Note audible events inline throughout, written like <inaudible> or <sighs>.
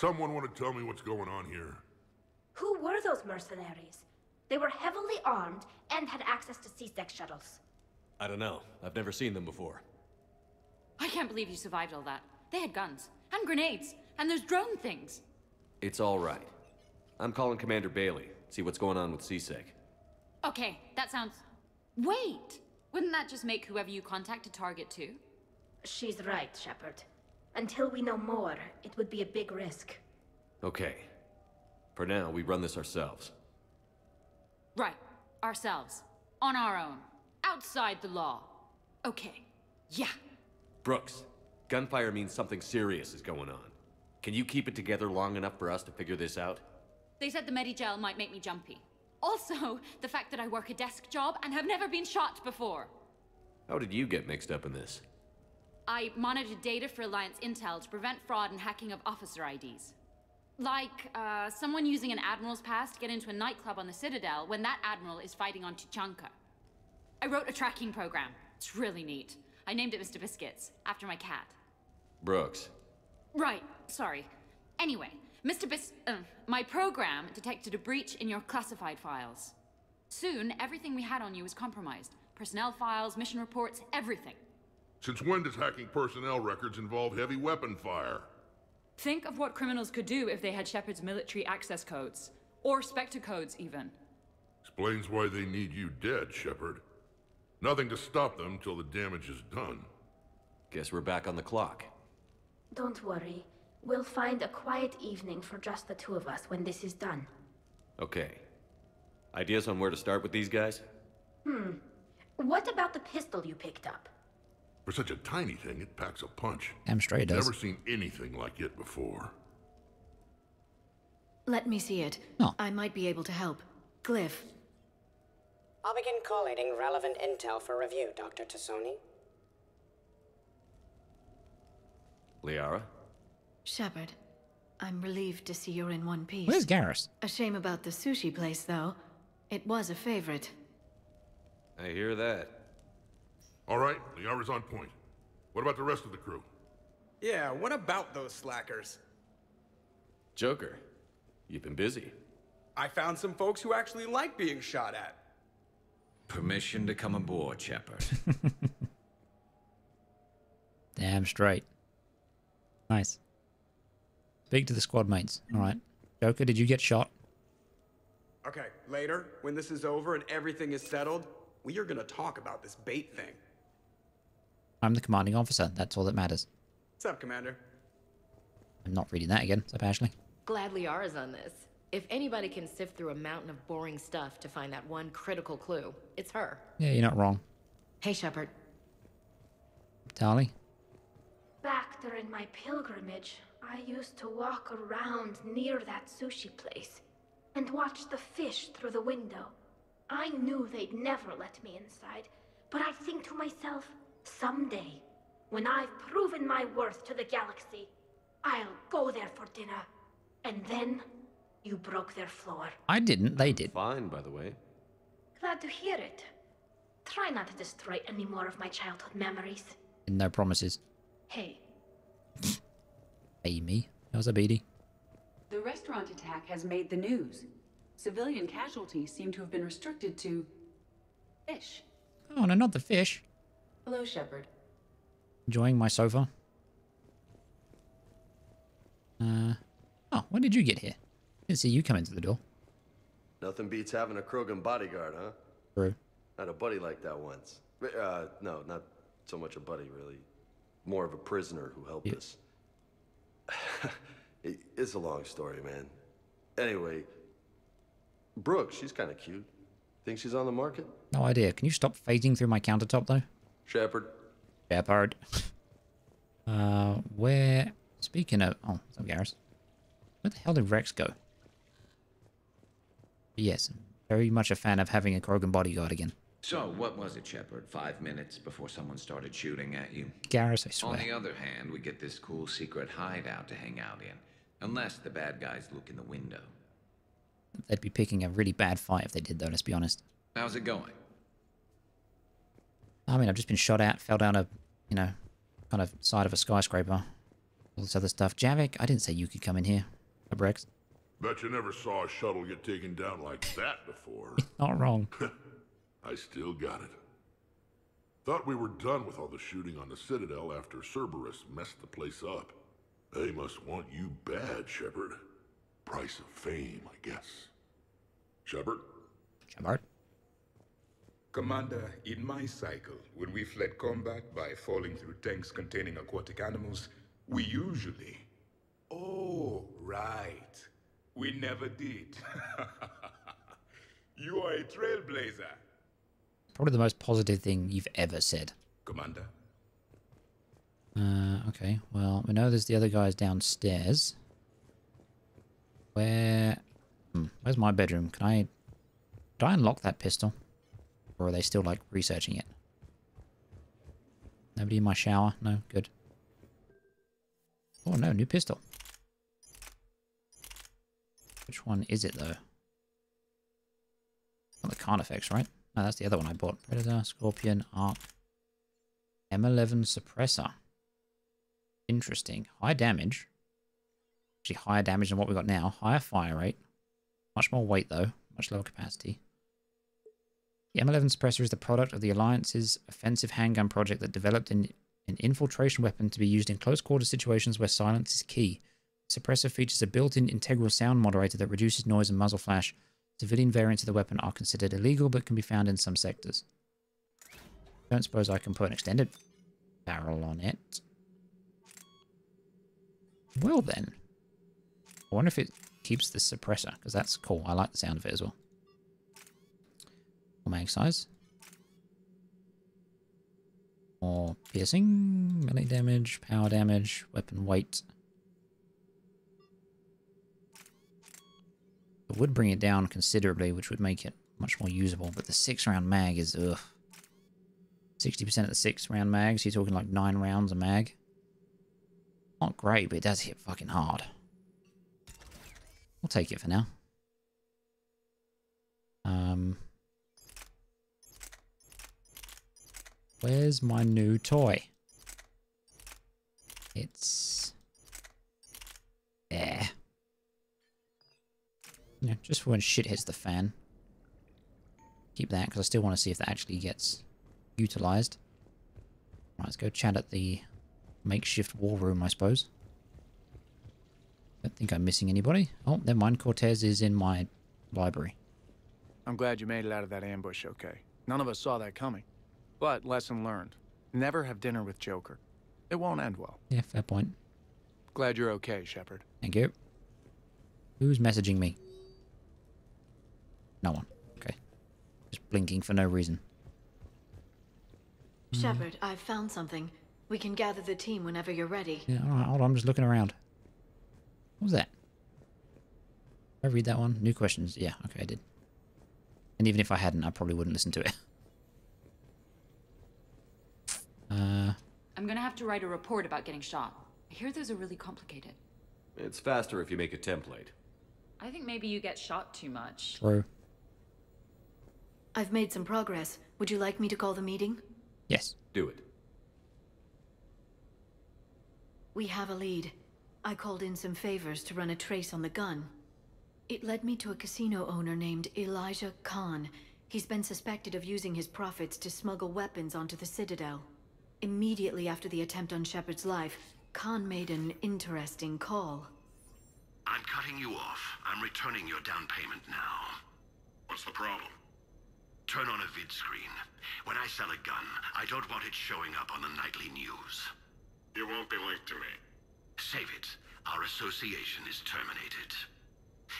someone want to tell me what's going on here? Who were those mercenaries? They were heavily armed and had access to C-Sec shuttles. I don't know. I've never seen them before. I can't believe you survived all that. They had guns, and grenades, and those drone things. It's all right. I'm calling Commander Bailey. See what's going on with C-Sec. Okay, that sounds... Wait! Wouldn't that just make whoever you contact a target too? She's right, Shepard. Until we know more, it would be a big risk. Okay. For now, we run this ourselves. Right. Ourselves. On our own. Outside the law. Okay. Yeah. Brooks, gunfire means something serious is going on. Can you keep it together long enough for us to figure this out? They said the Medigel might make me jumpy. Also, the fact that I work a desk job and have never been shot before. How did you get mixed up in this? I monitored data for Alliance intel to prevent fraud and hacking of officer IDs. Like, uh, someone using an Admiral's pass to get into a nightclub on the Citadel when that Admiral is fighting on Tuchanka. I wrote a tracking program. It's really neat. I named it Mr. Biscuits, after my cat. Brooks. Right, sorry. Anyway, Mr. Bis- uh, my program detected a breach in your classified files. Soon, everything we had on you was compromised. Personnel files, mission reports, everything. Since when does hacking personnel records involve heavy weapon fire? Think of what criminals could do if they had Shepard's military access codes. Or Spectre codes, even. Explains why they need you dead, Shepard. Nothing to stop them till the damage is done. Guess we're back on the clock. Don't worry. We'll find a quiet evening for just the two of us when this is done. Okay. Ideas on where to start with these guys? Hmm. What about the pistol you picked up? For such a tiny thing, it packs a punch. Damn straight it does. Never seen anything like it before. Let me see it. Oh. I might be able to help. Glyph. I'll begin collating relevant intel for review, Dr. T'Soni. Liara? Shepard. I'm relieved to see you're in one piece. Where's Garrus? A shame about the sushi place, though. It was a favorite. I hear that. All right, Liara's on point. What about the rest of the crew? Yeah, what about those slackers? Joker, you've been busy. I found some folks who actually like being shot at. Permission to come aboard, Shepard. <laughs> Damn straight. Nice. Speak to the squad mates. All right. Joker, did you get shot? Okay, later, when this is over and everything is settled, we are gonna talk about this bait thing. I'm the commanding officer. That's all that matters. What's up, Commander? I'm not reading that again. What's up, Ashley? Glad Liara's on this. If anybody can sift through a mountain of boring stuff to find that one critical clue, it's her. Yeah, you're not wrong. Hey, Shepard. Tali? Back during my pilgrimage, I used to walk around near that sushi place and watch the fish through the window. I knew they'd never let me inside, but I think to myself, someday, when I've proven my worth to the galaxy, I'll go there for dinner. And then, you broke their floor. I didn't. They did. Fine, by the way. Glad to hear it. Try not to destroy any more of my childhood memories. And no promises. Hey, <laughs> Amy. How's a beady? The restaurant attack has made the news. Civilian casualties seem to have been restricted to fish. Oh, no, not the fish. Hello, Shepard. Enjoying my sofa. Uh, oh, when did you get here? Didn't see you come into the door. Nothing beats having a Krogan bodyguard, huh? True. Had a buddy like that once. Uh, no, not so much a buddy, really. More of a prisoner who helped us. <laughs> It- it's a long story, man. Anyway, Brooke, she's kind of cute. Think she's on the market? No idea. Can you stop phasing through my countertop, though? Shepard. Shepard. uh, where... Speaking of... Oh, some Garrus. Where the hell did Wrex go? Yes, very much a fan of having a Krogan bodyguard again. so, what was it, Shepard? Five minutes before someone started shooting at you? Garrus, I swear. On the other hand, we get this cool secret hideout to hang out in. Unless the bad guys look in the window. They'd be picking a really bad fight if they did, though, let's be honest. How's it going? I mean, I've just been shot at, fell down a, you know, kind of side of a skyscraper. All this other stuff. Javik, I didn't say you could come in here. Wrex. Bet you never saw a shuttle get taken down like that before. <laughs> Not wrong. <laughs> I still got it. Thought we were done with all the shooting on the Citadel after Cerberus messed the place up. They must want you bad, Shepard. Price of fame, I guess. Shepard? Shepard? Commander, in my cycle, when we fled combat by falling through tanks containing aquatic animals, we usually... Oh, right. We never did. <laughs> you are a trailblazer. Probably the most positive thing you've ever said. Commander. Uh, okay. Well, we know there's the other guys downstairs. Where... Hmm, where's my bedroom? Can I... Did I unlock that pistol? Or are they still, like, researching it? Nobody in my shower? No? Good. Oh, no. New pistol. Which one is it, though? Not the Carnifex, right? No, that's the other one I bought. Predator, Scorpion, Arc. M11 Suppressor. Interesting. High damage. Actually, higher damage than what we got now. Higher fire rate. Much more weight, though. Much lower capacity. The M11 Suppressor is the product of the Alliance's offensive handgun project that developed an, an infiltration weapon to be used in close quarter situations where silence is key. The suppressor features a built-in integral sound moderator that reduces noise and muzzle flash. Civilian variants of the weapon are considered illegal but can be found in some sectors. Don't suppose I can put an extended barrel on it. Well then. I wonder if it keeps the suppressor, because that's cool. I like the sound of it as well. More mag size. More piercing, melee damage, power damage, weapon weight. It would bring it down considerably, which would make it much more usable, but the six round mag is ugh. 60% of the six round mags, you're talking like nine rounds a mag. Not great, but it does hit fucking hard. We'll take it for now. Where's my new toy? It's there. Just when shit hits the fan. Keep that, because I still want to see if that actually gets utilized. Right, let's go chat at the makeshift war room, I suppose. Don't think I'm missing anybody. Oh, never mind. Cortez is in my library. I'm glad you made it out of that ambush okay. None of us saw that coming. But lesson learned. Never have dinner with Joker. It won't end well. Yeah, fair point. Glad you're okay, Shepard. Thank you. Who's messaging me? No one. Okay. Just blinking for no reason. Hmm. Shepard, I've found something. We can gather the team whenever you're ready. Yeah, alright, hold on, I'm just looking around. What was that? Did I read that one? New questions. Yeah, okay, I did. And even if I hadn't, I probably wouldn't listen to it. <laughs> Uh, I'm gonna have to write a report about getting shot. I hear those are really complicated. It's faster if you make a template. I think maybe you get shot too much. true. I've made some progress. Would you like me to call the meeting? Yes. Do it. We have a lead. I called in some favors to run a trace on the gun. It led me to a casino owner named Elijah Khan. He's been suspected of using his profits to smuggle weapons onto the Citadel. Immediately after the attempt on Shepard's life, Khan made an interesting call. I'm cutting you off. I'm returning your down payment now. What's the problem? Turn on a vid screen. When I sell a gun, I don't want it showing up on the nightly news. You won't be linked to me. Save it. Our association is terminated.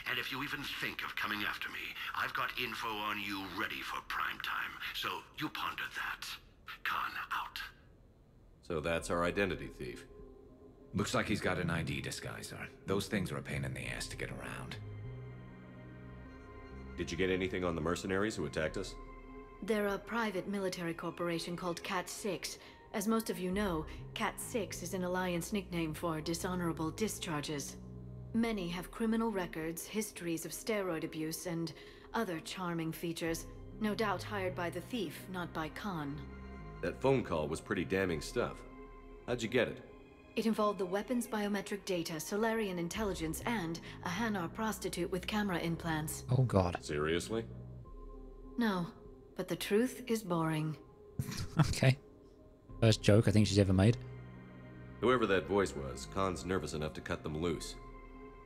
And if you even think of coming after me, I've got info on you ready for prime time. So you ponder that. Khan out. So that's our identity thief. Looks like he's got an ID disguiser. Those things are a pain in the ass to get around. Did you get anything on the mercenaries who attacked us? They're a private military corporation called Cat-6. As most of you know, Cat-6 is an Alliance nickname for dishonorable discharges. Many have criminal records, histories of steroid abuse, and other charming features. No doubt hired by the thief, not by Khan. That phone call was pretty damning stuff. How'd you get it? It involved the weapon's biometric data, Salarian intelligence, and a Hanar prostitute with camera implants. Oh god. Seriously? No, but the truth is boring. <laughs> Okay. First joke I think she's ever made. Whoever that voice was, Khan's nervous enough to cut them loose.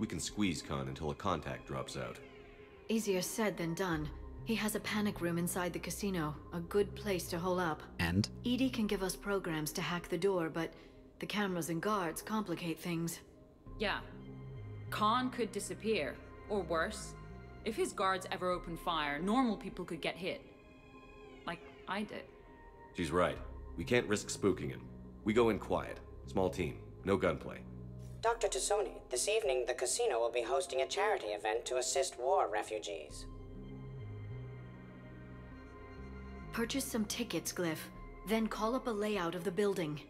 We can squeeze Khan until a contact drops out. Easier said than done. He has a panic room inside the casino, a good place to hole up. And? EDI can give us programs to hack the door, but the cameras and guards complicate things. Yeah. Khan could disappear. Or worse. If his guards ever open fire, normal people could get hit. Like I did. She's right. We can't risk spooking him. We go in quiet. Small team. No gunplay. Dr. T'Soni, this evening the casino will be hosting a charity event to assist war refugees. Purchase some tickets, Glyph. Then call up a layout of the building.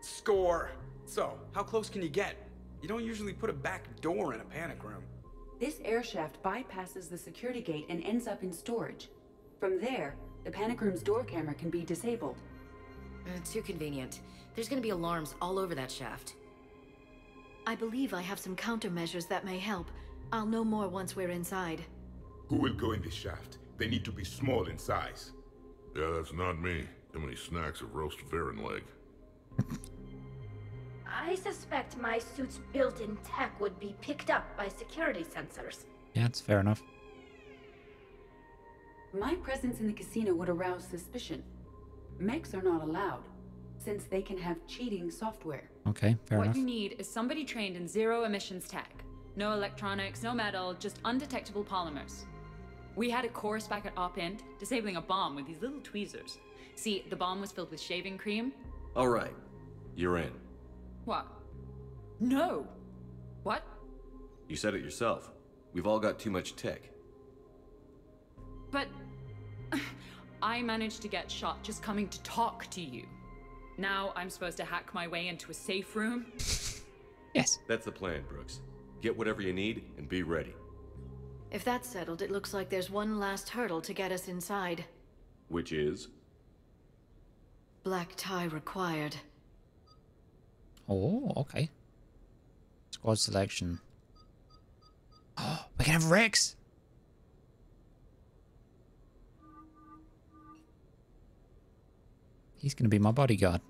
Score! So, how close can you get? You don't usually put a back door in a panic room. This air shaft bypasses the security gate and ends up in storage. From there, the panic room's door camera can be disabled. Uh, too convenient. There's gonna be alarms all over that shaft. I believe I have some countermeasures that may help. I'll know more once we're inside. Who will go in this shaft? They need to be small in size. Yeah, that's not me. How many snacks of roast varren leg? I suspect my suit's built-in tech would be picked up by security sensors. Yeah, it's fair enough. My presence in the casino would arouse suspicion. Mechs are not allowed, since they can have cheating software. Okay, fair what enough. What you need is somebody trained in zero emissions tech. No electronics, no metal, just undetectable polymers. We had a course back at Op Int, disabling a bomb with these little tweezers. See, the bomb was filled with shaving cream. Alright. You're in. What? No. What? You said it yourself. We've all got too much tech. But <sighs> I managed to get shot just coming to talk to you. Now I'm supposed to hack my way into a safe room? Yes. That's the plan, Brooks. Get whatever you need and be ready. If that's settled, it looks like there's one last hurdle to get us inside. Which is? Black tie required. Oh, okay. Squad selection. Oh, <gasps> we can have Wrex. He's going to be my bodyguard.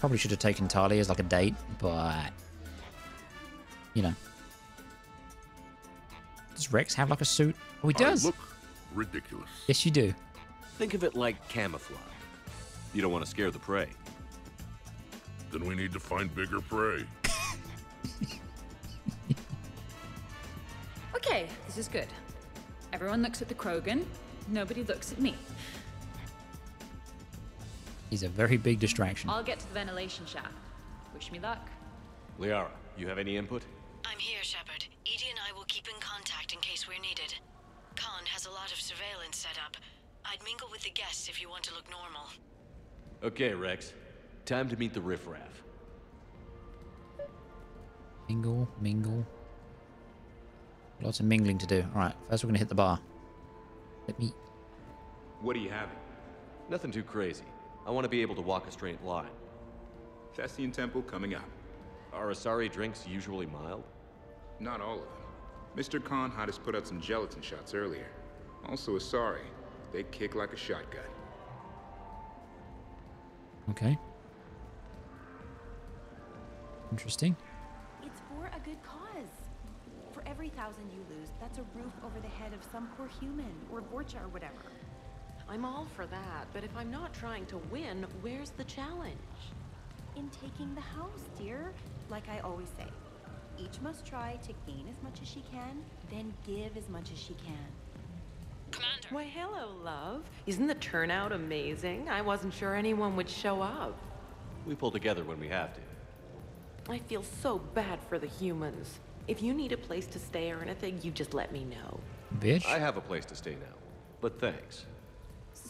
Probably should have taken Tali as like a date, but you know. Does Wrex have like a suit? Oh, he does. I look ridiculous. Yes, you do. Think of it like camouflage. You don't want to scare the prey. Then we need to find bigger prey. <laughs> Okay, this is good. Everyone looks at the Krogan, nobody looks at me. He's a very big distraction. I'll get to the ventilation shaft. Wish me luck. Liara, you have any input? I'm here, Shepard. EDI and I will keep in contact in case we're needed. Khan has a lot of surveillance set up. I'd mingle with the guests if you want to look normal. Okay, Wrex. Time to meet the riffraff. Mingle, mingle. Lots of mingling to do. Alright, first we're going to hit the bar. Let me... What are you having? Nothing too crazy. I want to be able to walk a straight line. Thessian Temple coming up. Are Asari drinks usually mild? Not all of them. Mr. Khan had us put out some gelatin shots earlier. Also Asari. They kick like a shotgun. Okay. Interesting. It's for a good cause. For every thousand you lose, that's a roof over the head of some poor human, or Vorcha or whatever. I'm all for that, but if I'm not trying to win, where's the challenge? In taking the house, dear. Like I always say, each must try to gain as much as she can, then give as much as she can. Commander! Why, hello, love. Isn't the turnout amazing? I wasn't sure anyone would show up. We pull together when we have to. I feel so bad for the humans. If you need a place to stay or anything, you just let me know. Bitch. I have a place to stay now. But thanks.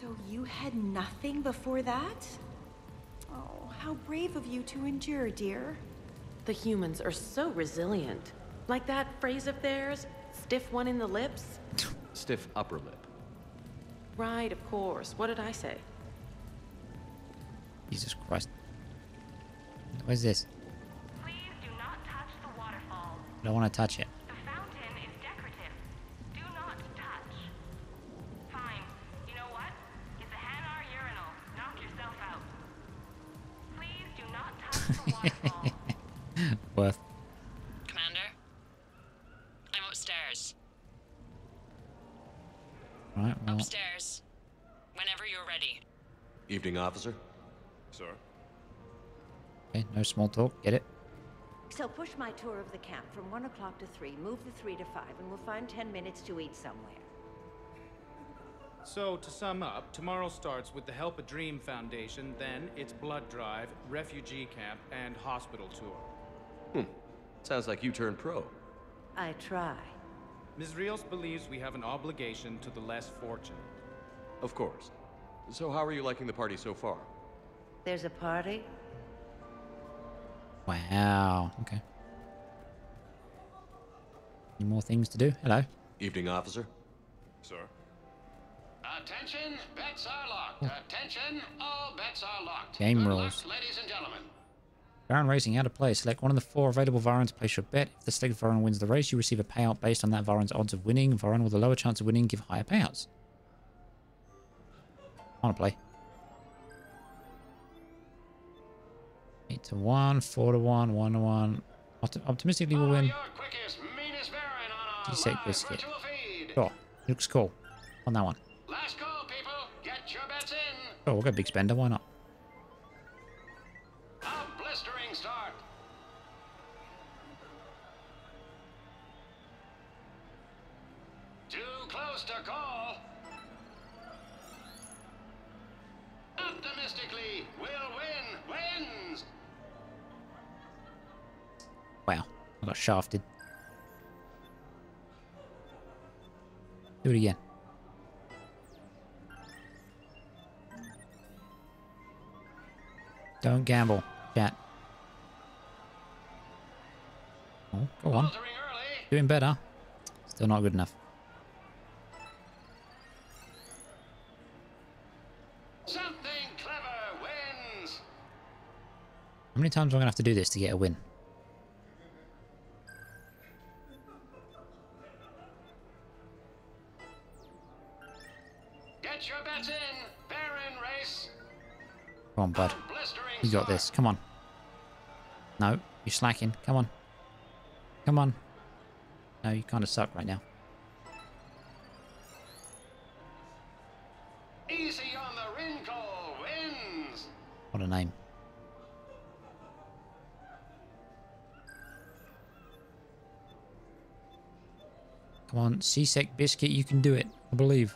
So you had nothing before that? Oh, how brave of you to endure, dear. The humans are so resilient. Like that phrase of theirs, Stiff one in the lips? Stiff upper lip. Right, of course. What did I say? Jesus Christ. What is this? I don't want to touch it. Small talk. Get it? So push my tour of the camp from 1 o'clock to 3, move the 3 to 5, and we'll find 10 minutes to eat somewhere. So, to sum up, tomorrow starts with the Help a Dream Foundation, then it's blood drive, refugee camp, and hospital tour. Hmm. Sounds like you turned pro. I try. Ms. Rios believes we have an obligation to the less fortunate. Of course. So how are you liking the party so far? There's a party? Wow. Okay. Any more things to do? Hello. Evening, officer. Sir? Attention, bets are locked. Oh. Attention, all bets are locked. Game Good rules. luck, ladies and gentlemen. Varren Racing out of play. Select one of the four available Varrens to place your bet. If the selected Varren wins the race, you receive a payout based on that Varren's odds of winning. Varren with a lower chance of winning give higher payouts. I want to play. 8 to 1, 4 to 1, 1 to 1. Opti- optimistically, we'll win. C-Sec Biscuit. Sure. Looks cool. On that one. Last call, people. Get your bets in. Oh, we'll go big spender. Why not? I got shafted. Do it again. Don't gamble, chat. Oh, go on. Doing better. Still not good enough. Something clever wins. How many times am I going to have to do this to get a win? On, bud. You got this. Come on. No, you're slacking. Come on. Come on. No, you kind of suck right now. Easy on the wrinkle wins. What a name. Come on, C-Sec Biscuit, you can do it. I believe.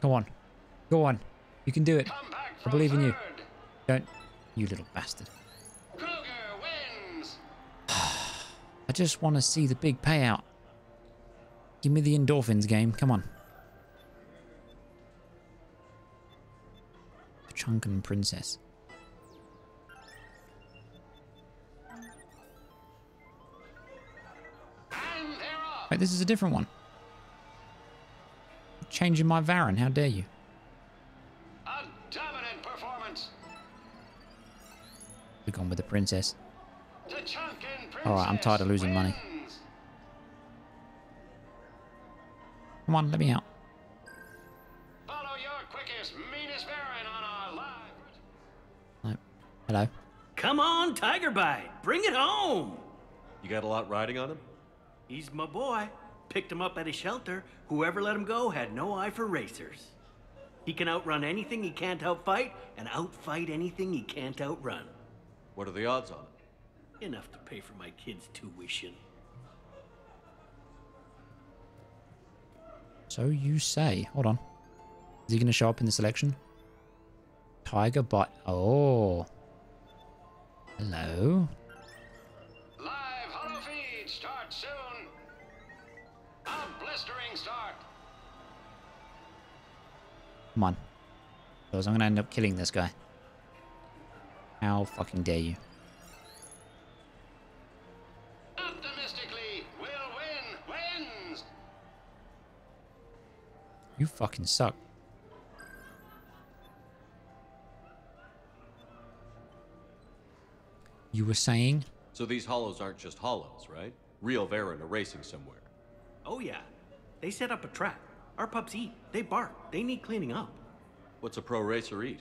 Come on. Go on. Go on. You can do it. I believe in you. Don't. You little bastard. <sighs> I just want to see the big payout. Give me the endorphins game. Come on. The Chunkin Princess. Wait, this is a different one. Changing my Varren, how dare you? A dominant performance. We're gone with the princess. The Princess Alright, I'm tired of losing money. Come on, let me out. Follow your quickest, meanest Baron on our live. No. Hello. Come on, Tiger Bite. Bring it home. You got a lot riding on him? He's my boy. Picked him up at a shelter. Whoever let him go had no eye for racers. He can outrun anything he can't outfight, and outfight anything he can't outrun. What are the odds on it? Enough to pay for my kid's tuition. So you say. Hold on. Is he going to show up in the selection? Tiger Bite. Oh. Hello. Come on. Because I'm going to end up killing this guy. How fucking dare you? Optimistically, will win, wins! You fucking suck. You were saying? So these hollows aren't just hollows, right? Real Varren are racing somewhere. Oh, yeah. They set up a trap. Our pups eat. They bark. They need cleaning up. What's a pro racer eat?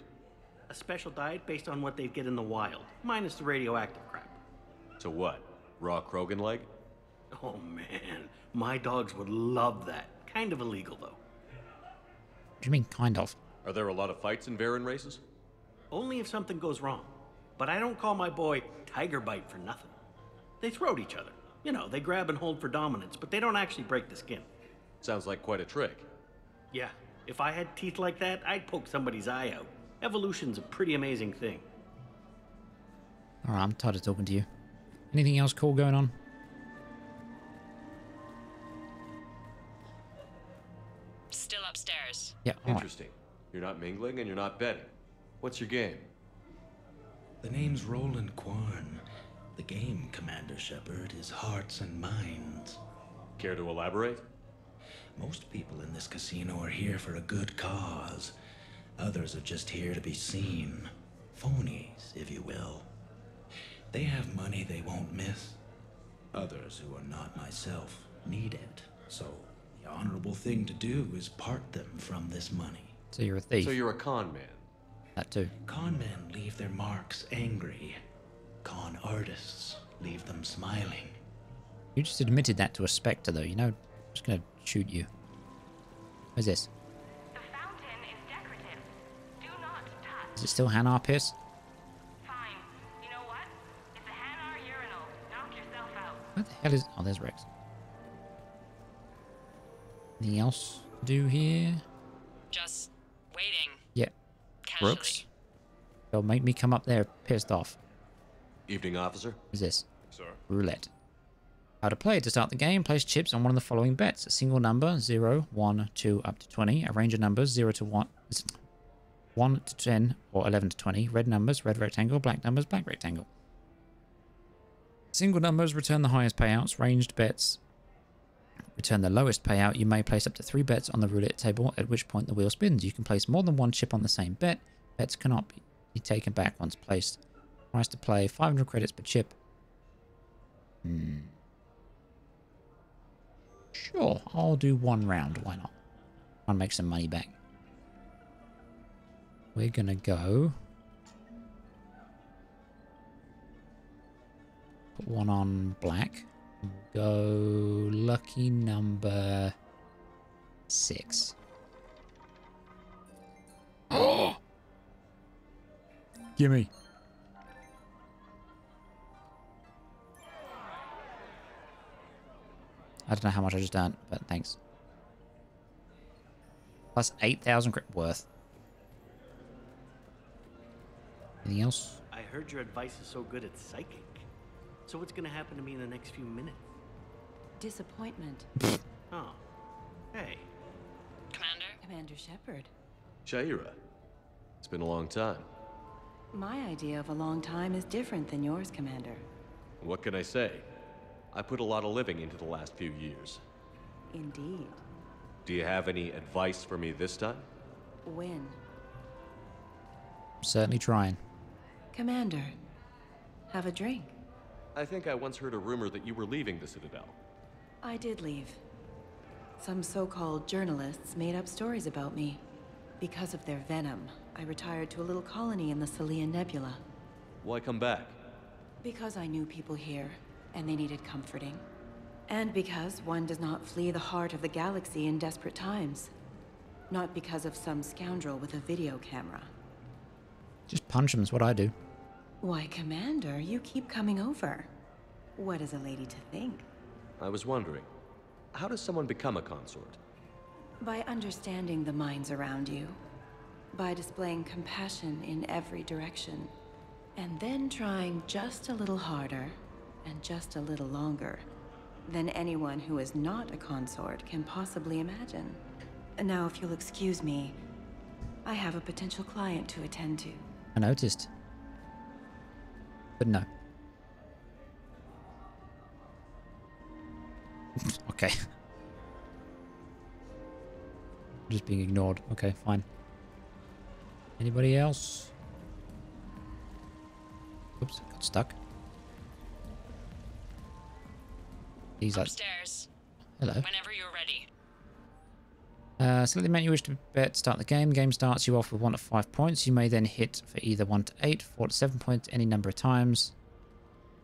A special diet based on what they'd get in the wild, minus the radioactive crap. So what? Raw Krogan leg? Oh, man. My dogs would love that. Kind of illegal, though. What do you mean, kind of? Are there a lot of fights in Varren races? Only if something goes wrong. But I don't call my boy Tiger Bite for nothing. They throat each other. You know, they grab and hold for dominance, but they don't actually break the skin. Sounds like quite a trick. Yeah, if I had teeth like that, I'd poke somebody's eye out. Evolution's a pretty amazing thing. Alright, I'm tired of talking to you. Anything else cool going on? Still upstairs. Yeah, all right. Interesting. You're not mingling and you're not betting. What's your game? The name's Roland Quarn. The game, Commander Shepard, is hearts and minds. Care to elaborate? Most people in this casino are here for a good cause. Others are just here to be seen. Phonies, if you will. They have money they won't miss. Others who are not myself need it. So, the honorable thing to do is part them from this money. So you're a thief. So you're a con man. That too. Con men leave their marks angry. Con artists leave them smiling. You just admitted that to a spectre, though. You know, I'm just gonna shoot you. What's this? The fountain Is decorative do not is it still Hanar Piss? What It's a Hanar urinal. Knock yourself out. What the hell is... Oh, there's Wrex. Anything else to do here? Just waiting. Yeah. Casually. Brooks? They'll make me come up there pissed off. Evening, officer. What's this? Sir. Roulette. How to play. To start the game, place chips on one of the following bets. A single number, 0, 1, 2, up to 20. A range of numbers, 0 to 1, 1 to 10, or 11 to 20. Red numbers, red rectangle. Black numbers, black rectangle. Single numbers return the highest payouts. Ranged bets return the lowest payout. You may place up to three bets on the roulette table, at which point the wheel spins. You can place more than one chip on the same bet. Bets cannot be taken back once placed. Price to play, 500 credits per chip. Hmm. Sure, I'll do one round. Why not? Try and make some money back. We're gonna go... Put one on black. Go lucky number six. Oh! <gasps> Gimme. I don't know how much I just earned, but thanks. Plus 8,000 crit worth. Anything else? I heard your advice is so good it's psychic. So what's gonna happen to me in the next few minutes? Disappointment. <laughs> Oh. Hey. Commander? Commander Shepard. Sha'ira. It's been a long time. My idea of a long time is different than yours, Commander. What can I say? I put a lot of living into the last few years. Indeed. Do you have any advice for me this time? When? Certainly trying. Commander, have a drink. I think I once heard a rumor that you were leaving the Citadel. I did leave. Some so-called journalists made up stories about me. Because of their venom, I retired to a little colony in the Silean Nebula. Why come back? Because I knew people here, and they needed comforting. And because one does not flee the heart of the galaxy in desperate times. Not because of some scoundrel with a video camera. Just punch him is what I do. Why, Commander, you keep coming over. What is a lady to think? I was wondering, how does someone become a consort? By understanding the minds around you. By displaying compassion in every direction. And then trying just a little harder, and just a little longer, than anyone who is not a consort can possibly imagine. Now, if you'll excuse me, I have a potential client to attend to. I noticed. But no. <laughs> okay. Just being ignored. Okay, fine. Anybody else? Oops, got stuck. These are. Upstairs. Hello. Whenever you're ready. Uh, select the amount you wish to bet to start the game. The game starts you off with 1 to 5 points. You may then hit for either 1 to 8, 4 to 7 points, any number of times.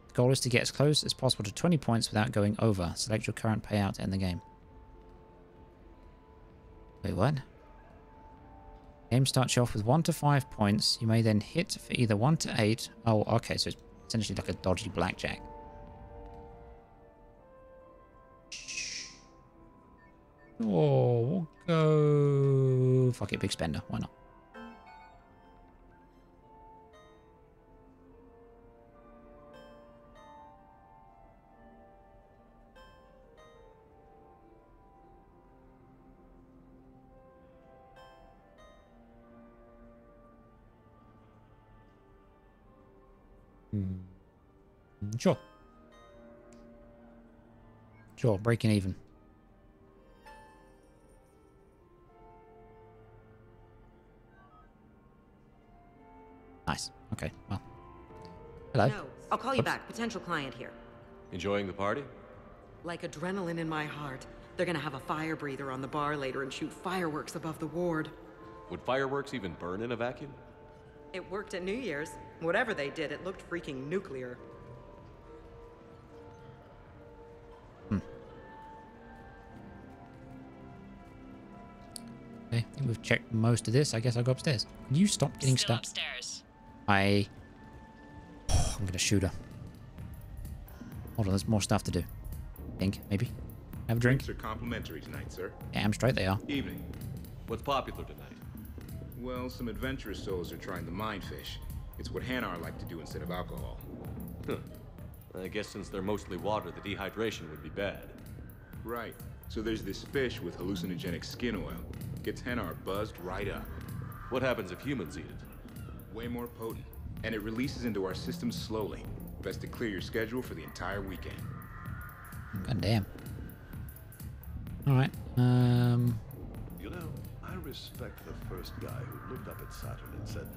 The goal is to get as close as possible to 20 points without going over. Select your current payout to end the game. Wait, what? Game starts you off with 1 to 5 points. You may then hit for either 1 to 8. Oh, okay, so it's essentially like a dodgy blackjack. Oh, we'll go... Fuck it, big spender. Why not? Hmm. Sure. Sure, breaking even. Nice. Okay, well. Hello. No, I'll call you Oops. back. Potential client here. Enjoying the party? Like adrenaline in my heart. They're gonna have a fire breather on the bar later and shoot fireworks above the ward. Would fireworks even burn in a vacuum? It worked at New Year's. Whatever they did, it looked freaking nuclear. Hmm. Okay, I think we've checked most of this. I guess I'll go upstairs. Can you stop getting Still stuck? upstairs. I... <sighs> I'm gonna shoot her. Hold on, there's more stuff to do. think, maybe. Have a drink? Drinks are complimentary tonight, sir. Damn straight they are. Evening. What's popular tonight? Well, some adventurous souls are trying the mind fish. It's what Hanar like to do instead of alcohol. Huh. I guess since they're mostly water, the dehydration would be bad. Right. So there's this fish with hallucinogenic skin oil. Gets Hanar buzzed right up. What happens if humans eat it? Way more potent. And it releases into our system slowly. Best to clear your schedule for the entire weekend. God damn. Alright, um... You know, I respect the first guy who looked up at Saturn and said,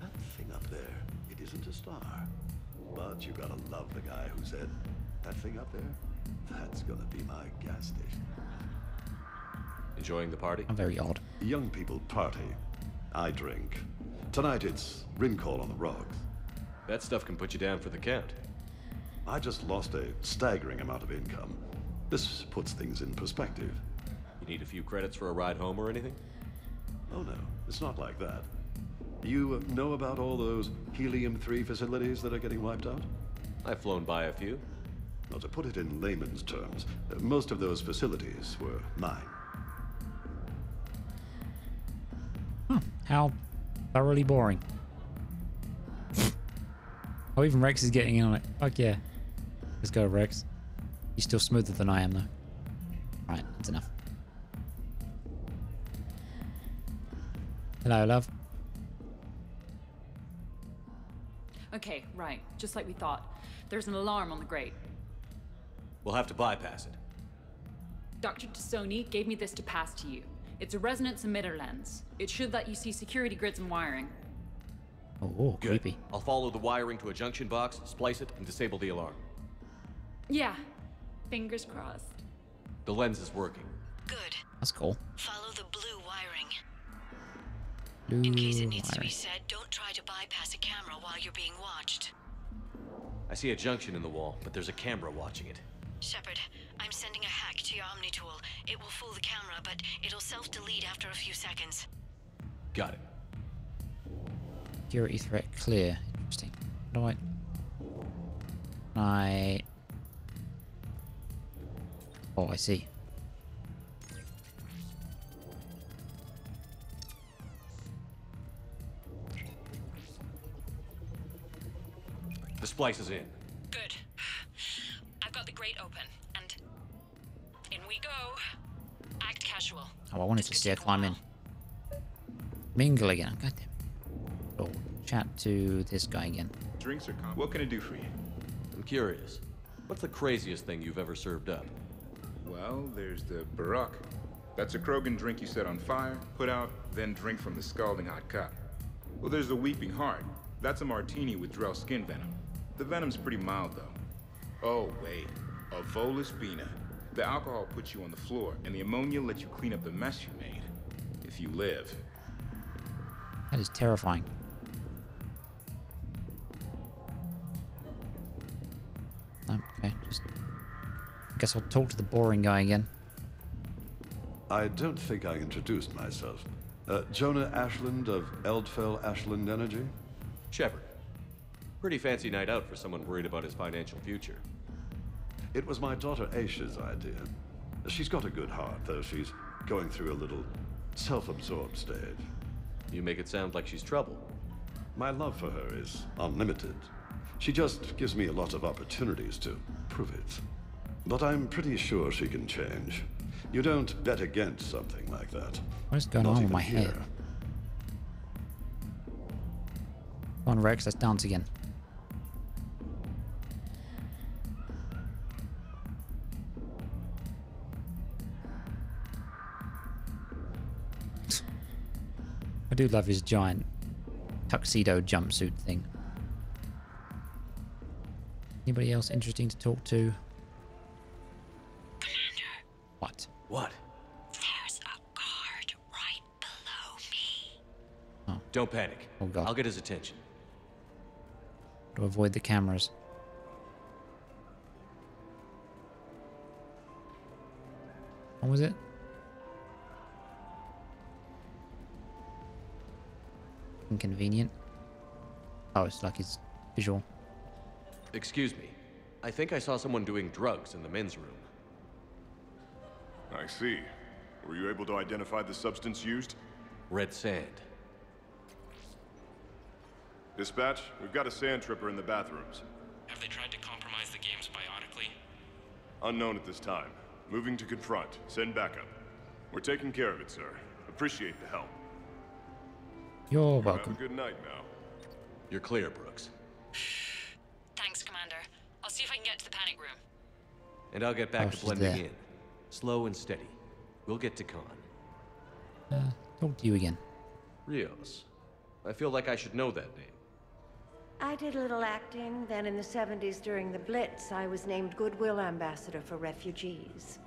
That thing up there, it isn't a star. But you gotta love the guy who said, That thing up there, that's gonna be my gas station. Enjoying the party? I'm very odd. Young people party. I drink. Tonight it's Ryncol on the rocks. That stuff can put you down for the count. I just lost a staggering amount of income. This puts things in perspective. You need a few credits for a ride home or anything? Oh no, it's not like that. You uh, know about all those helium-3 facilities that are getting wiped out? I've flown by a few. Well, to put it in layman's terms, uh, most of those facilities were mine. How thoroughly boring. <laughs> oh, even Wrex is getting in on it. Fuck yeah. Let's go, Wrex. He's still smoother than I am, though. Right, that's enough. Hello, love. Okay, right. Just like we thought. There's an alarm on the grate. We'll have to bypass it. Dr. T'Soni gave me this to pass to you. It's a resonance emitter lens. It should let you see security grids and wiring. Oh, oh Good. creepy. I'll follow the wiring to a junction box, splice it, and disable the alarm. Yeah. Fingers crossed. The lens is working. Good. That's cool. Follow the blue wiring. Blue In case it needs to be said, don't try to bypass a camera while you're being watched. I see a junction in the wall, but there's a camera watching it. Shepard, I'm sending a hack to your Omni tool. It will fool the camera, but it'll self-delete after a few seconds. Got it. Security threat clear. Interesting. How do I... I... Oh, I see. The splice is in. Oh, I wanted to see her climb in. Mingle again. God damn it. Oh, chat to this guy again. Drinks are common. What can I do for you? I'm curious. What's the craziest thing you've ever served up? Well, there's the Barak. That's a Krogan drink you set on fire, put out, then drink from the scalding hot cup. Well, there's the Weeping Heart. That's a martini with Drell skin venom. The venom's pretty mild, though. Oh, wait. A Volus Bina. The alcohol puts you on the floor, and the ammonia lets you clean up the mess you made. If you live. That is terrifying. Oh, okay, just... I guess I'll talk to the boring guy again. I don't think I introduced myself. Uh, Jonah Ashland of Eldfell Ashland Energy? Shepard. Pretty fancy night out for someone worried about his financial future. It was my daughter Aisha's idea. She's got a good heart, though she's going through a little self-absorbed stage. You make it sound like she's trouble. My love for her is unlimited. She just gives me a lot of opportunities to prove it. But I'm pretty sure she can change. You don't bet against something like that. What is going Not on with even my here. head? Come on, Wrex, let's dance again. I do love his giant tuxedo jumpsuit thing. Anybody else interesting to talk to? Commander. What? What? There's a guard right below me. Oh. Don't panic. Oh, God. I'll get his attention. To avoid the cameras. What was it? Inconvenient. Oh, it's like his visual. Excuse me. I think I saw someone doing drugs in the men's room. I see. Were you able to identify the substance used? Red sand. Dispatch, we've got a sand tripper in the bathrooms. Have they tried to compromise the games bionically? Unknown at this time. Moving to confront. Send backup. We're taking care of it, sir. Appreciate the help. You're You welcome. Have a good night now. You're clear, Brooks. Thanks, Commander. I'll see if I can get to the panic room. And I'll get back Oh, to blending there. in. Slow and steady. We'll get to Khan. Uh, talk to you again. Rios. I feel like I should know that name. I did a little acting. Then in the 70s during the Blitz, I was named Goodwill Ambassador for Refugees.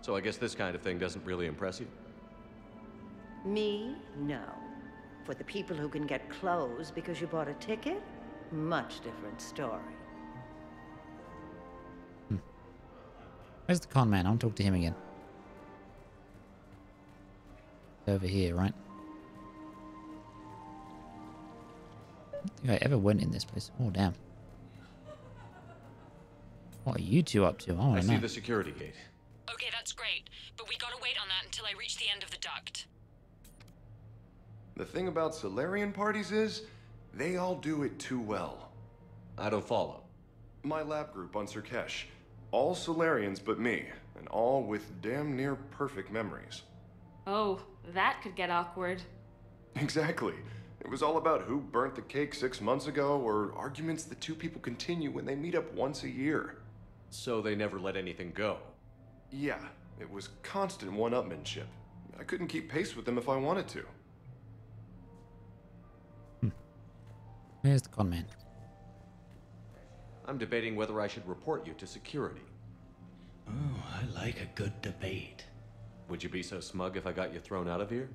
So I guess this kind of thing doesn't really impress you? Me? No. For the people who can get clothes because you bought a ticket? Much different story. Hmm. Where's the con man? I'll talk to him again. Over here, right? I don't think I ever went in this place. Oh, damn. What are you two up to? I I want to see know. the security gate. Okay, that's great, but we gotta wait on that until I reach the end of the duct. The thing about Salarian parties is, they all do it too well. I don't follow. My lab group on Sur'Kesh. All Salarians but me, and all with damn near perfect memories. Oh, that could get awkward. <laughs> Exactly. It was all about who burnt the cake six months ago, or arguments the two people continue when they meet up once a year. So they never let anything go. Yeah, it was constant one-upmanship. I couldn't keep pace with them if I wanted to. Where's the con man? I'm debating whether I should report you to security. Oh, I like a good debate. Would you be so smug if I got you thrown out of here?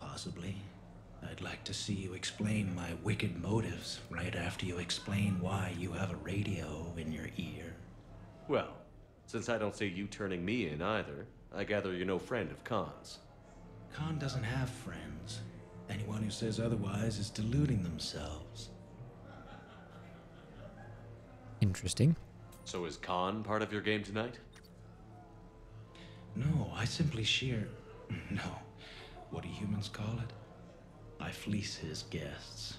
Possibly. I'd like to see you explain my wicked motives right after you explain why you have a radio in your ear. Well, since I don't see you turning me in either, I gather you're no friend of Khan's. Khan doesn't have friends. Anyone who says otherwise is deluding themselves. Interesting. So is Khan part of your game tonight? No, I simply shear. <laughs> No. What do humans call it? I fleece his guests.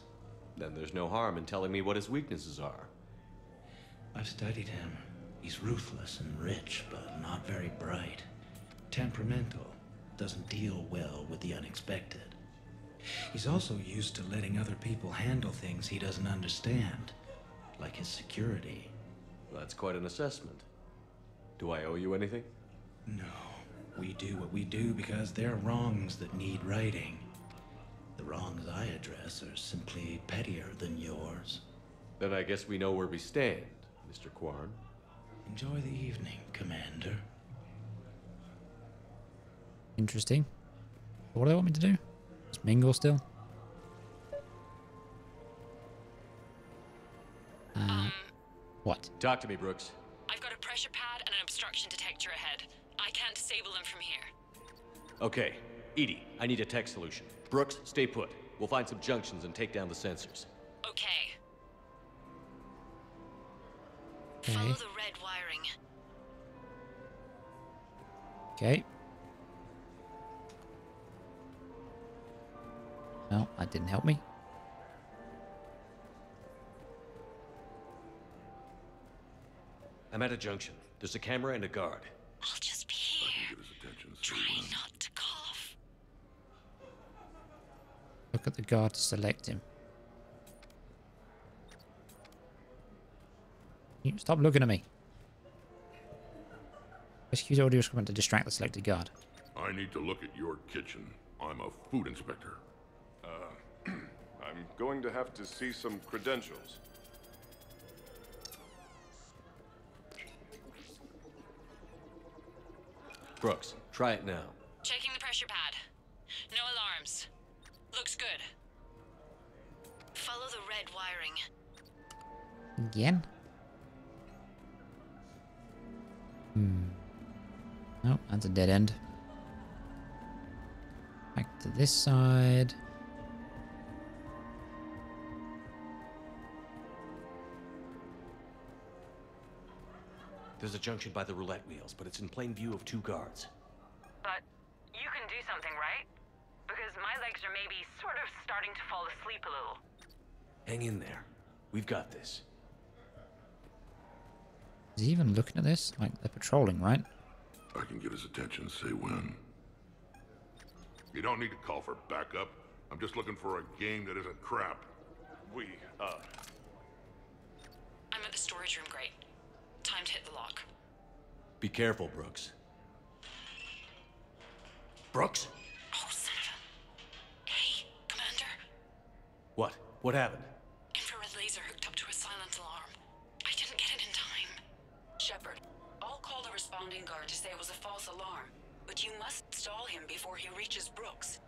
Then there's no harm in telling me what his weaknesses are. I've studied him. He's ruthless and rich, but not very bright. Temperamental. Doesn't deal well with the unexpected. He's also used to letting other people handle things he doesn't understand, like his security. That's quite an assessment. Do I owe you anything? No. We do what we do because there are wrongs that need righting. The wrongs I address are simply pettier than yours. Then I guess we know where we stand, Mr. Quarn. Enjoy the evening, Commander. Interesting. What do they want me to do? Just mingle still? Uh, what? Talk to me, Brooks. I've got a pressure pad and an obstruction detector ahead. I can't disable them from here. Okay. EDI, I need a tech solution. Brooks, stay put. We'll find some junctions and take down the sensors. Okay. Follow the red wiring. Okay. No, that didn't help me. I'm at a junction. There's a camera and a guard. I'll just be here. Try not to cough. Look at the guard to select him. You stop looking at me. Execute audio script to distract the selected guard. I need to look at your kitchen. I'm a food inspector. I'm going to have to see some credentials. Brooks, try it now. Checking the pressure pad. No alarms. Looks good. Follow the red wiring. Again? Hmm. Nope, that's a dead end. Back to this side. Junction by the roulette wheels, but it's in plain view of two guards. But you can do something, right? Because my legs are maybe sort of starting to fall asleep a little. Hang in there. We've got this. Is he even looking at this? Like, they're patrolling, right? I can get his attention, say when. You don't need to call for backup. I'm just looking for a game that isn't crap. We, uh, I'm at the storage room, great. Time to hit the lock. Be careful, Brooks. Brooks? Oh, son of a... Hey, Commander. What? What happened? Infrared laser hooked up to a silent alarm. I didn't get it in time. Shepard, I'll call the responding guard to say it was a false alarm. But you must stall him before he reaches Brooks.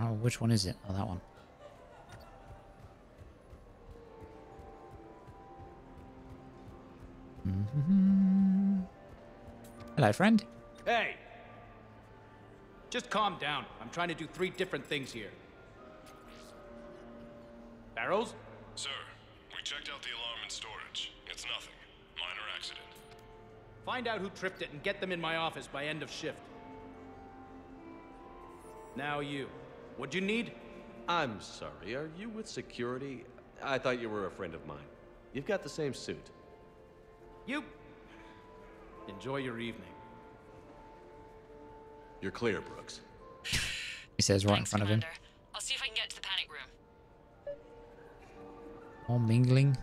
Oh, which one is it? Oh, that one. Mhm. Hello, friend. Hey! Just calm down. I'm trying to do three different things here. Barrows? Sir, we checked out the alarm in storage. It's nothing. Minor accident. Find out who tripped it and get them in my office by end of shift. Now you. What'd you need? I'm sorry, are you with security? I thought you were a friend of mine. You've got the same suit. You. Enjoy your evening. You're clear, Brooks. He says right in front of him. I'll see if I can get to the panic room. More mingling.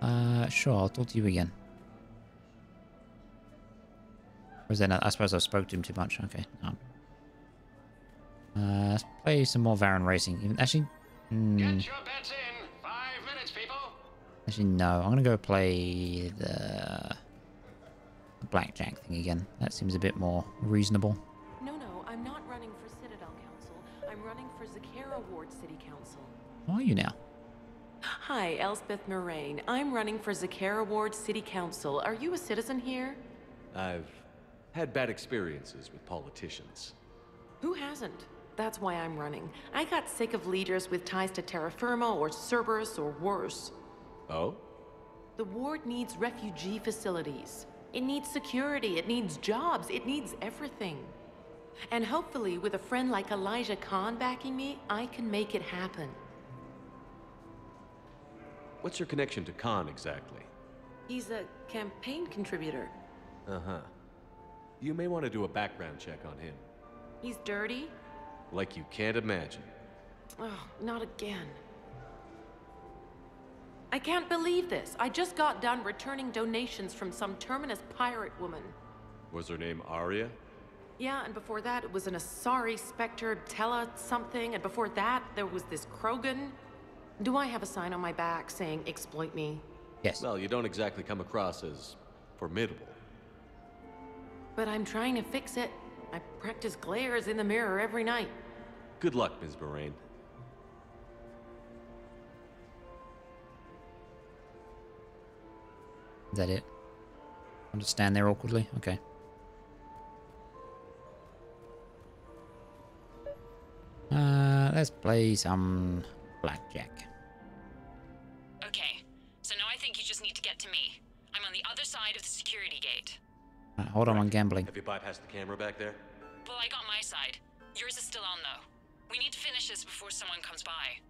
Uh, sure, I'll talk to you again. Or is that not, I suppose I spoke to him too much. Okay, no. Uh, let's play some more Varren Racing. Even Actually, Get your bets in. Five minutes, people. actually no. I'm gonna go play the, the blackjack thing again. That seems a bit more reasonable. No, no, I'm not running for Citadel Council. I'm running for Zakera Ward City Council. How are you now? Hi, Elspeth Moraine. I'm running for Zakera Ward City Council. Are you a citizen here? I've had bad experiences with politicians. Who hasn't? That's why I'm running. I got sick of leaders with ties to Terra Firma or Cerberus or worse. Oh? The ward needs refugee facilities. It needs security, it needs jobs, it needs everything. And hopefully, with a friend like Elijah Khan backing me, I can make it happen. What's your connection to Khan exactly? He's a campaign contributor. Uh huh. You may want to do a background check on him. He's dirty, Like you can't imagine. Oh, not again. I can't believe this. I just got done returning donations from some terminus pirate woman. Was her name Aria? Yeah, and before that, it was an Asari Spectre, Tela something, and before that, there was this Krogan. Do I have a sign on my back saying exploit me? Yes. Well, you don't exactly come across as formidable. But I'm trying to fix it. I practice glares in the mirror every night. Good luck, Ms. Moraine. Is that it? I'll just stand there awkwardly? Okay. Uh, let's play some blackjack. Okay, so now I think you just need to get to me. I'm on the other side of the security gate. Right, hold on, I'm gambling. Have you bypassed the camera back there? Well, I got my side. Yours is still on, though. We need to finish this before someone comes by.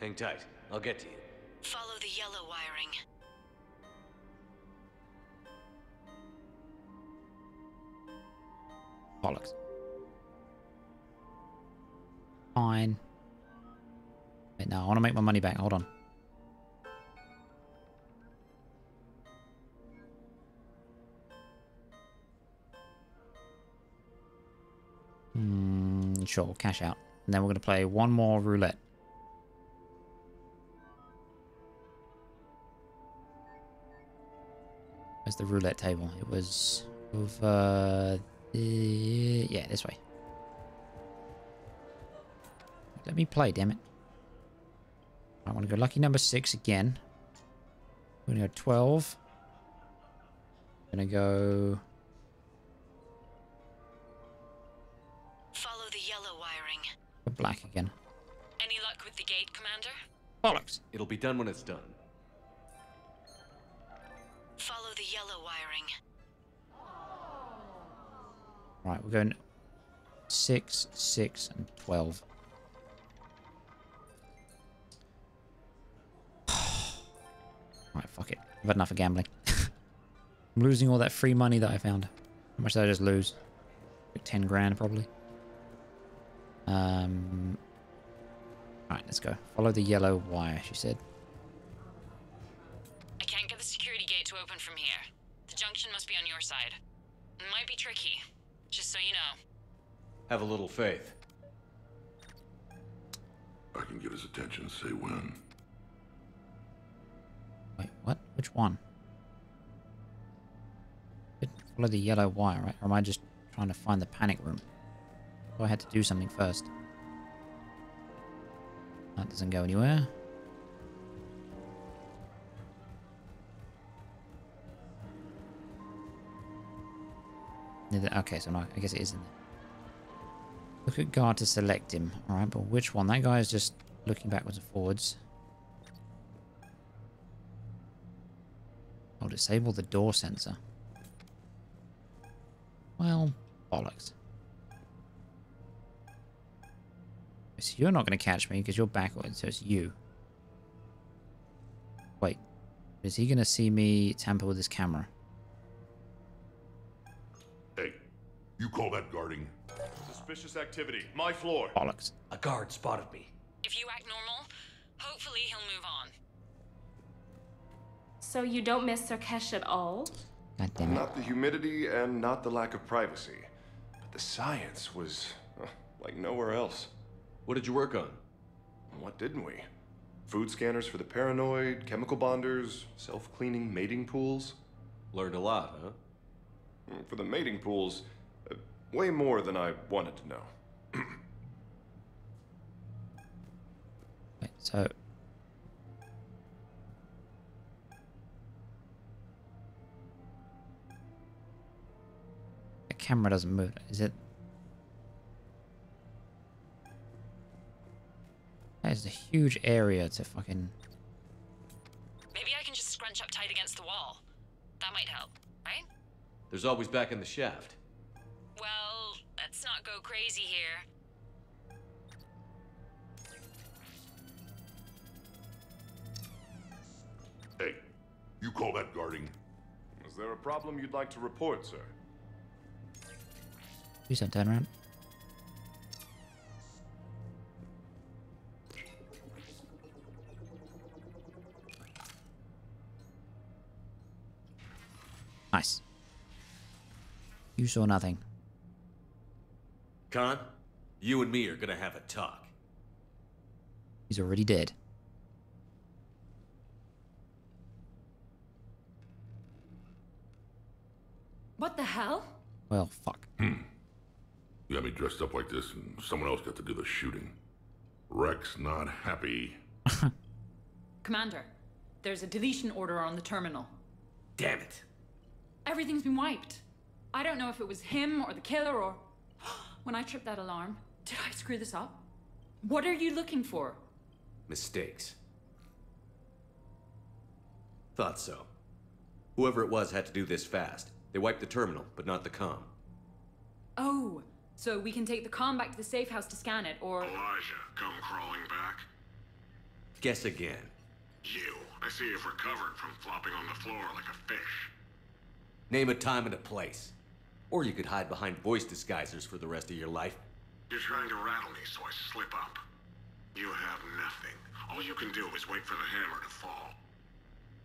Hang tight. I'll get to you. Follow the yellow wiring. Bollocks. Fine. Wait, no, I want to make my money back. Hold on. Hmm, sure, cash out. And then we're going to play one more roulette. Where's the roulette table? It was over... The... Yeah, this way. Let me play, damn it. I want to go lucky number six again. We're going to go 12. Going to go... Follow the yellow wiring. for black again. Any luck with the gate, Commander? Bollocks. It'll be done when it's done. Right, we're going 6, 6, and 12. <sighs> right, fuck it. I've had enough of gambling. <laughs> I'm losing all that free money that I found. How much did I just lose? Like 10 grand, probably. Um. Alright, let's go. Follow the yellow wire, she said. I can't get the security gate to open from here. The junction must be on your side. It might be tricky, just so you know. Have a little faith. I can get his attention, say when. Wait, what? Which one? Follow the yellow wire, right? Or am I just trying to find the panic room? Oh, I had to do something first. That doesn't go anywhere. Okay, so no, I guess it is in there. Look at guard to select him. Alright, but which one? That guy is just looking backwards and forwards. I'll disable the door sensor. Well, bollocks. So you're not going to catch me because you're backwards, so it's you. Wait. Is he going to see me tamper with his camera? Hey, you call that guarding? Suspicious activity. My floor. Bollocks. A guard spotted me. If you act normal, hopefully he'll move on. So you don't miss Sur'Kesh at all? God damn it. Not the humidity and not the lack of privacy. But the science was uh, like nowhere else. What did you work on? What didn't we? Food scanners for the paranoid, chemical bonders, self cleaning mating pools. Learned a lot, huh? For the mating pools, way more than I wanted to know. <clears throat> Wait, so... The camera doesn't move. Is it... There's a huge area to fucking... Maybe I can just scrunch up tight against the wall. That might help, right? There's always back in the shaft not go crazy here. Hey, you call that guarding? Is there a problem you'd like to report, sir? You sent ten ramp. Nice. You saw nothing. Khan, you and me are gonna have a talk. He's already dead. What the hell? Well, fuck. Hmm. You got me dressed up like this, and someone else got to do the shooting. Wrex not happy. <laughs> Commander, there's a deletion order on the terminal. Damn it. Everything's been wiped. I don't know if it was him or the killer or. When I tripped that alarm, did I screw this up? What are you looking for? Mistakes. Thought so. Whoever it was had to do this fast. They wiped the terminal, but not the comm. Oh, so we can take the comm back to the safe house to scan it, or. Elijah, come crawling back. Guess again. You. I see you've recovered from flopping on the floor like a fish. Name a time and a place. Or you could hide behind voice disguisers for the rest of your life. You're trying to rattle me, so I slip up. You have nothing. All you can do is wait for the hammer to fall.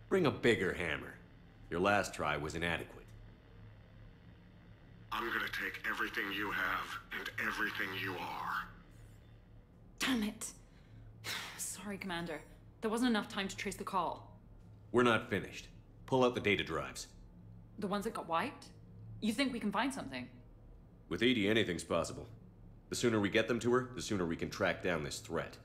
Bring a bigger hammer. Your last try was inadequate. I'm gonna take everything you have and everything you are. Damn it. <sighs> Sorry, Commander. There wasn't enough time to trace the call. We're not finished. Pull out the data drives. The ones that got wiped? You think we can find something? With EDI, anything's possible. The sooner we get them to her, the sooner we can track down this threat.